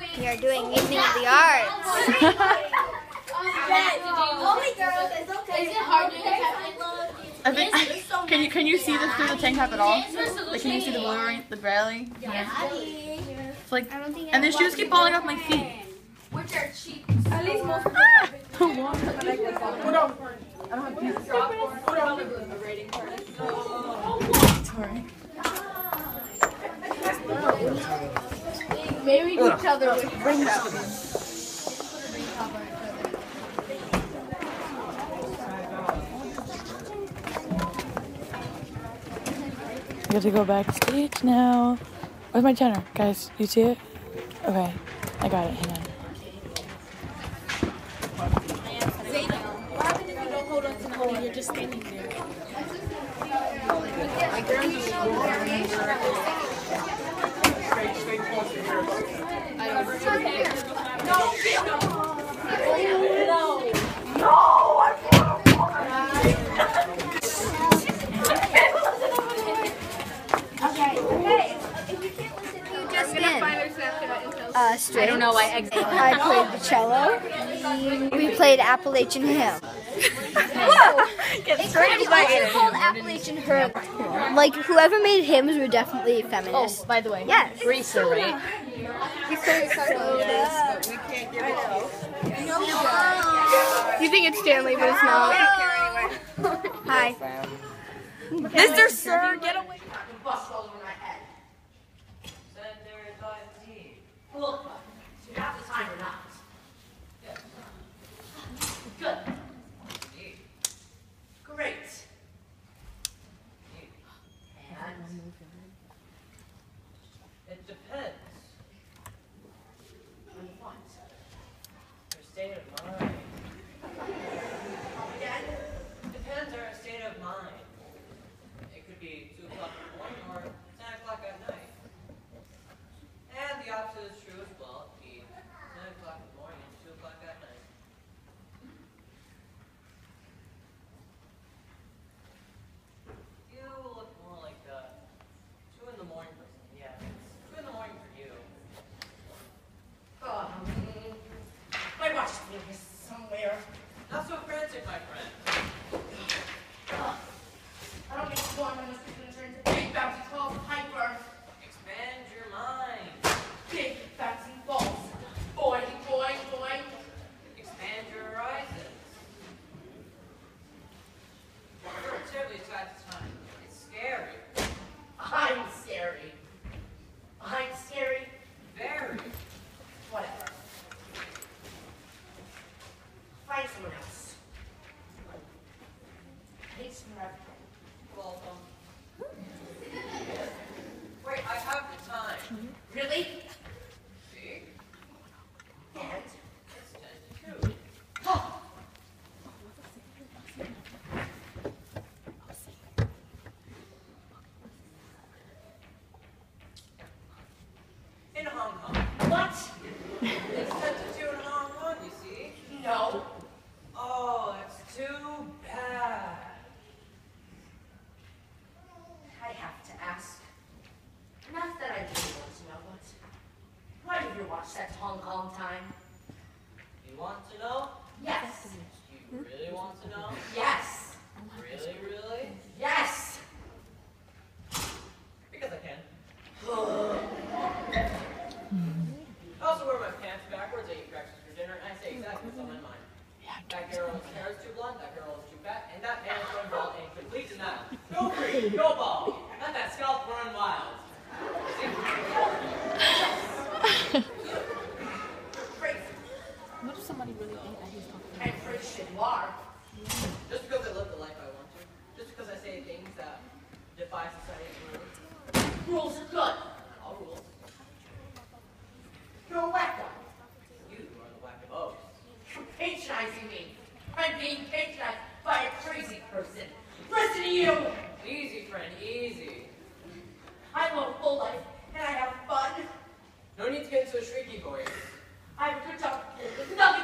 We are doing Evening of the Arts. Only girls, it's okay. Is it hard to get I think, can you can you see this through the tank top at all? Like, can you see the blurring, the railing? It's like, and the shoes keep falling off my feet. Which are cheap. At least most of Sorry. Marry each other with I get to go backstage now. Where's my tenor? Guys, you see it? Okay, I got it. Hang on. Just Uh, straight. I don't know why. I played the cello. We played Appalachian Hymn. Whoa! It's called Appalachian Hymn. Like whoever made hymns were definitely feminists. Oh, by the way. Yes. Racer, right? You think it's Stanley, but it's not. Hi. Mr. Sir, get away. Your state of mind. Again, depends on your state of mind. It could be 2 o'clock in the morning or 10 o'clock at night. And the opposite is true as well. It could be 10 o'clock in the morning and 2 o'clock at night. You look more like a two in the morning person. Yeah, it's two in the morning for you. Oh, my watch is somewhere. Not so frantic, my friend. I don't get to go on when this is going to turn into big bouncy tall Piper. Expand your mind. Big bouncy balls. Boing, boing, boing. Expand your horizons. You're a terribly excited time. It's scary. I'm scary. I'm scary. Very. Whatever. Find someone else. Welcome. Um, wait, I have the time. Really? See? And? It's ten to two. Oh. In Hong Kong. What? It's to in Hong Kong, you see? No. Oh, that's too bad. I have to ask. Not that I really want to know, but why did watch that Hong Kong time? You want to know? Yes. You really want to know? Yes. you are, just because I live the life I want to, just because I say things that defy society's rules. Rules are good. All rules. You're a wacko. You are the wacko. of You're patronizing me. I'm being patronized by a crazy person. Listen to you! Easy, friend, easy. I want a full life, and I have fun. No need to get into a shrieky voice. I have a good job. There's nothing